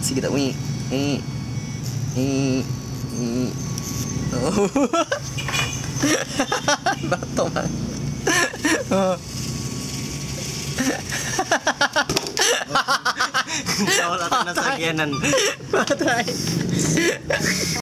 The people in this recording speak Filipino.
Sige daw, eh. Eh. Eh. Eh. Oh. Bato man. Oh. Wala ka na sa kyanan. Patay.